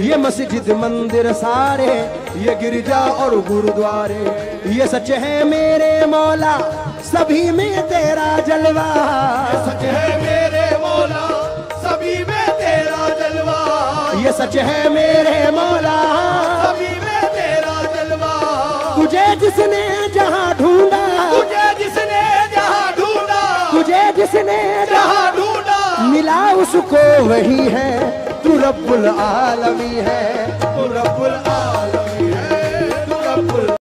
ये मस्जिद मंदिर सारे ये गिरजा और गुरुद्वारे ये सच है मेरे मौला सभी में तेरा जलवा। सच है मेरे मौला सभी में तेरा जलवा। ये सच है मेरे मौला सभी में तेरा जलवा। तुझे जिसने जहाँ ढूंढा। तुझे जिसने जहाँ ढूंढा। तुझे जिसने जहाँ ढूंढा। मिला उसको वही है। रब्बुल आलमी है।